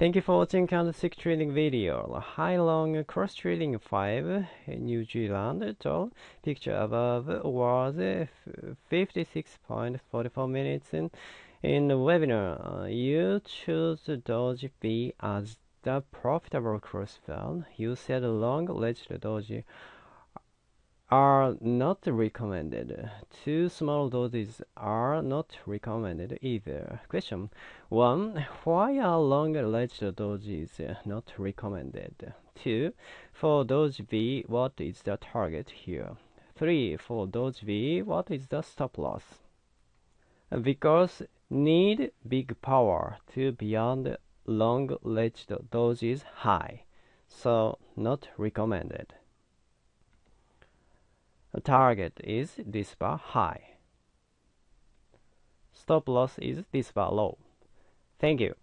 Thank you for watching candlestick trading video. High long cross trading 5 New Zealand dollar picture above was 56.44 minutes in, in the webinar. You choose Doji B as the profitable cross fell. You said long ledge Doji are not recommended. Too small Dojis are not recommended either. Question 1. Why are long legged Dojis not recommended? 2. For Doji B, what is the target here? 3. For Doji B, what is the stop loss? Because need big power to beyond long legged Dojis high, so not recommended. The target is this bar high. Stop loss is this bar low. Thank you.